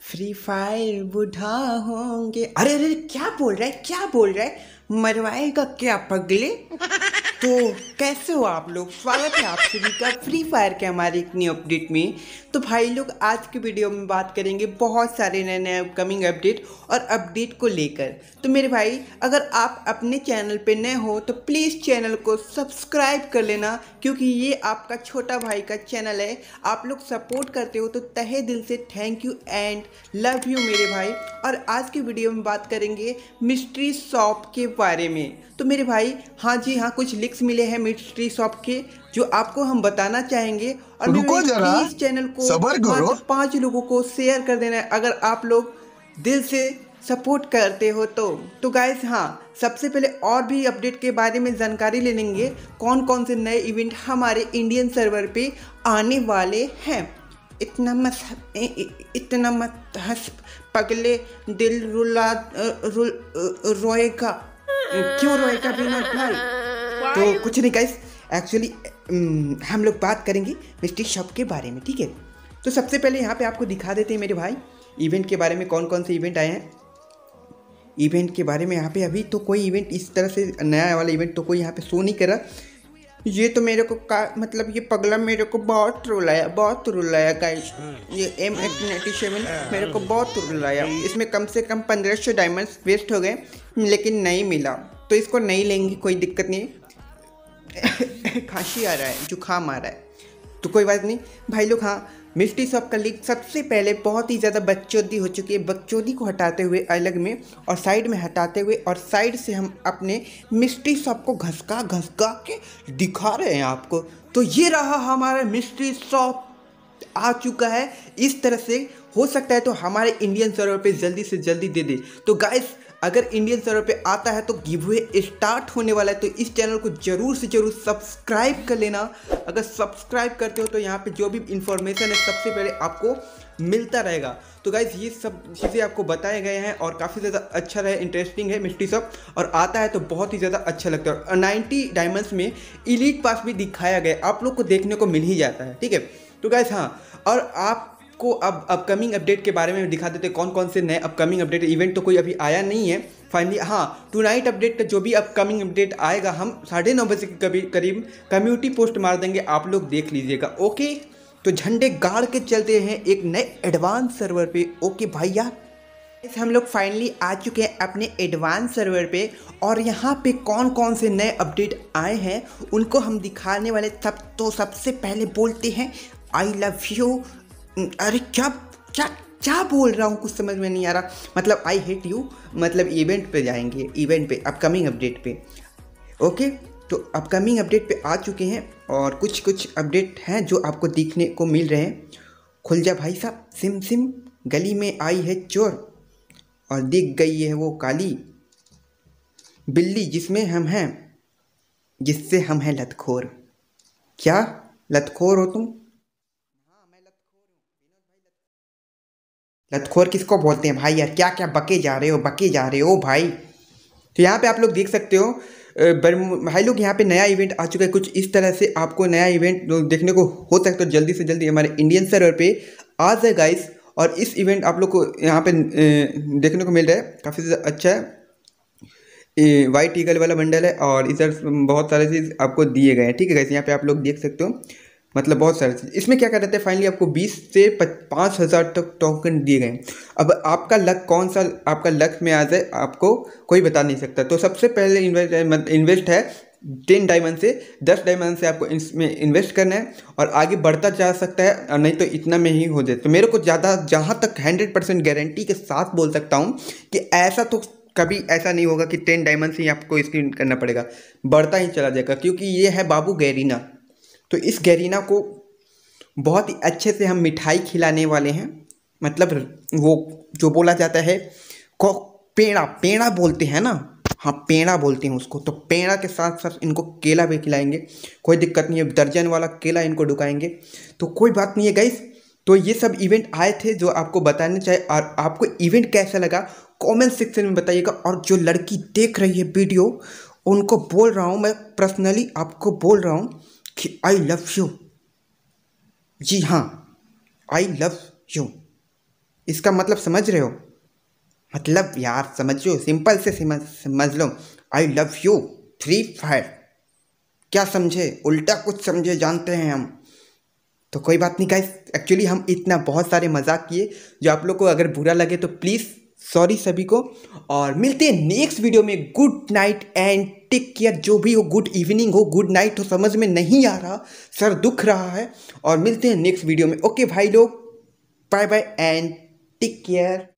Free fire बुढ़ा होंगे। अरे अरे, क्या बोल रहा है? क्या बोल रहा है? मरवाएगा क्या पगले? तो कैसे हो आप लोग? स्वागत है आप सभी का फ्री फायर के हमारे एक न्यू अपडेट में। तो भाई लोग, आज की वीडियो में बात करेंगे बहुत सारे नए नए अपकमिंग अपडेट और अपडेट को लेकर। तो मेरे भाई, अगर आप अपने चैनल पे नए हो तो प्लीज़ चैनल को सब्सक्राइब कर लेना, क्योंकि ये आपका छोटा भाई का चैनल है। आप लोग सपोर्ट करते हो तो तहे दिल से thank you and love you मेरे भाई। और आज की वीडियो में बात करेंगे मिस्ट्री शॉप के बारे में। तो मेरे भाई हाँ जी हाँ कुछ लिक्स मिले हैं मिस्ट्री शॉप के जो आपको हम बताना चाहेंगे। और रुको जरा, प्लीज़ चैनल को। पाँच- लोगों को शेयर कर देना है। अगर आप लोग दिल से सपोर्ट करते हो तो। तो गाइस हाँ सबसे पहले और भी अपडेट के बारे में जानकारी ले लेंगे। कौन कौन से नए इवेंट हमारे इंडियन सर्वर पे आने वाले हैं। इतना मत इतना मत हंस पगले दिल रुला रुल रोएगा। क्यों रोएगा विनोद भाई? तो कुछ नहीं गाइस एक्चुअली हम लोग बात करेंगे मिस्ट्री शॉप के बारे में ठीक है? तो सबसे पहले यहाँ पे आपको दिखा देते हैं मेरे भाई इवेंट के बारे में कौन कौन से इवेंट आए हैं। इवेंट के बारे में यहाँ पे अभी तो कोई इवेंट इस तरह से नया वाला इवेंट तो कोई यहाँ पे शो नहीं कर। रहा ये तो मेरे को का मतलब ये पगला मेरे को बहुत रुलाया बहुत रुलाया गाइस ये एम एट नाइन्टी सेवन मेरे को बहुत रुलाया। इसमें कम से कम पंद्रह सौ डायमंड्स वेस्ट हो गए लेकिन नहीं मिला। तो इसको नहीं लेंगे कोई दिक्कत नहीं। खांसी आ रहा है, जुकाम आ रहा है। तो कोई बात नहीं। भाई लोग हाँ मिस्ट्री शॉप का लीक सबसे पहले बहुत ही ज़्यादा बकचोदी हो चुकी है। बकचोदी को हटाते हुए, अलग में, और साइड में हटाते हुए, और साइड से हम अपने मिस्ट्री शॉप को घसका घसका के दिखा रहे हैं आपको। तो ये रहा हमारा मिस्ट्री शॉप। आ चुका है। इस तरह से हो सकता है तो हमारे इंडियन सर्वर पे जल्दी से जल्दी दे दे। तो गाइस अगर इंडियन सर्वर पे आता है तो गिववे स्टार्ट होने वाला है तो इस चैनल को ज़रूर से ज़रूर सब्सक्राइब कर लेना। अगर सब्सक्राइब करते हो तो यहाँ पे जो भी इंफॉर्मेशन है, सबसे पहले आपको मिलता रहेगा। तो गाइज़ ये सब चीज़ें आपको बताए गए हैं और काफ़ी ज़्यादा अच्छा रहे इंटरेस्टिंग है मिस्ट्री सब। और आता है तो बहुत ही ज़्यादा अच्छा लगता है। और नाइन्टी डायमंड्स में इलीट पास भी दिखाया गया आप लोग को देखने को मिल ही जाता है, ठीक है? तो गाइज़ हाँ और आपको अब अपकमिंग अपडेट के बारे में दिखा देते कौन कौन से नए अपकमिंग अपडेट इवेंट तो कोई अभी आया नहीं है। फाइनली हाँ टू नाइट अपडेट का जो भी अपकमिंग अपडेट आएगा हम साढ़े नौ बजे के करीब कम्युनिटी पोस्ट मार देंगे आप लोग देख लीजिएगा ओके तो झंडे गाड़ के चलते हैं एक नए एडवांस सर्वर पे ओके भैया? Guys, हम लोग फाइनली आ चुके हैं अपने एडवांस सर्वर पे और यहाँ पे कौन कौन से नए अपडेट आए हैं उनको हम दिखाने वाले सब तो सबसे पहले बोलते हैं आई लव यू अरे क्या क्या क्या बोल रहा हूँ? कुछ समझ में नहीं आ रहा। मतलब आई हेट यू मतलब इवेंट पे जाएँगे इवेंट पे अपकमिंग अपडेट पे। ओके तो अपकमिंग अपडेट पे आ चुके हैं और कुछ कुछ अपडेट हैं जो आपको देखने को मिल रहे हैं। खुल जा भाई साहब, सिम सिम, गली में आई है चोर और दिख गई है वो काली। बिल्ली जिसमें हम हैं, जिससे हम हैं लतखोर। क्या? लतखोर हो तुम? लतखोर किसको बोलते हैं? भाई यार क्या क्या बके जा रहे हो, बके जा रहे हो भाई। तो यहाँ पे आप लोग देख सकते हो भाई लोग यहाँ पे नया इवेंट आ चुका है। कुछ इस तरह से आपको नया इवेंट देखने को हो सकता है। जल्दी से जल्दी हमारे इंडियन सर्वर पे आ जाए गाइस और इस इवेंट आप लोग को यहाँ पे देखने को मिल रहा है। काफ़ी अच्छा है। वाइट ईगल वाला बंडल है और इधर बहुत सारे चीज़ आपको दिए गए हैं। ठीक है गाइस यहाँ पे आप लोग देख सकते हो। मतलब बहुत सारे चीज़। इसमें क्या कर रहे थे? फाइनली आपको 20 से पाँच हज़ार तक टोकन दिए गए। अब आपका लक कौन सा, आपका लक में आ जाए आपको कोई बता नहीं सकता। तो सबसे पहले इन्वेस्ट इन्वेस्ट है टेन डायमंड से। दस डायमंड से आपको इसमें इन्वेस्ट करना है और आगे बढ़ता जा सकता है, और नहीं तो इतना में ही हो जाए तो मेरे को ज़्यादा, जहाँ तक हंड्रेड परसेंट गारंटी के साथ बोल सकता हूँ कि ऐसा तो कभी ऐसा नहीं होगा कि टेन डायमंड से ही आपको स्क्रीन करना पड़ेगा। बढ़ता ही चला जाएगा, क्योंकि ये है बाबू गैरीना। तो इस गैरीना को बहुत ही अच्छे से हम मिठाई खिलाने वाले हैं। मतलब वो जो बोला जाता है, को पेड़ा पेड़ा बोलते हैं ना? हाँ पेड़ा बोलते हैं उसको। तो पेड़ा के साथ साथ इनको केला भी खिलाएँगे। कोई दिक्कत नहीं है, दर्जन वाला केला इनको ढुकाएँगे तो कोई बात नहीं है गाइस तो ये सब इवेंट आए थे जो आपको बताने चाहिए और आपको इवेंट कैसा लगा कमेंट सेक्शन में बताइएगा। और जो लड़की देख रही है वीडियो उनको बोल रहा हूँ, मैं पर्सनली आपको बोल रहा हूँ कि आई लव यू जी हाँ आई लव यू इसका मतलब समझ रहे हो? मतलब यार समझो सिंपल से समझ समझ लो. I love you three fire क्या समझे? उल्टा कुछ समझे, जानते हैं हम. तो कोई बात नहीं गाइस एक्चुअली हम इतना बहुत सारे मज़ाक किए जो आप लोग को अगर बुरा लगे तो प्लीज़ सॉरी सभी को। और मिलते हैं नेक्स्ट वीडियो में। Good night and take care जो भी हो गुड इवनिंग हो गुड नाइट हो, समझ में नहीं आ रहा। सर दुख रहा है। और मिलते हैं नेक्स्ट वीडियो में। ओके भाई लोग। Bye bye and take care